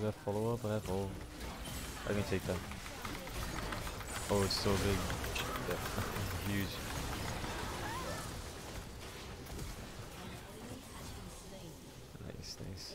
i have follow up, I have all. I can take that. Oh, it's so big. Yeah, huge. Nice, nice.